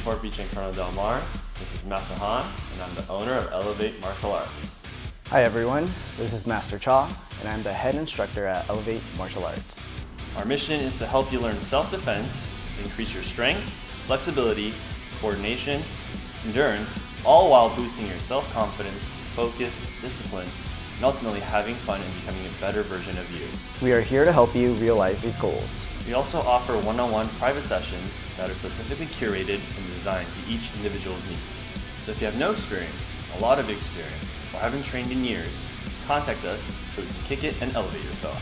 Newport Beach and Corona Del Mar. This is Master Han, and I'm the owner of Elevate Martial Arts. Hi everyone, this is Master Cha, and I'm the head instructor at Elevate Martial Arts. Our mission is to help you learn self-defense, increase your strength, flexibility, coordination, endurance, all while boosting your self-confidence, focus, discipline, and ultimately having fun and becoming a better version of you. We are here to help you realize these goals. We also offer one-on-one private sessions that are specifically curated and designed to each individual's needs. So if you have no experience, a lot of experience, or haven't trained in years, contact us so we can kick it and elevate yourself.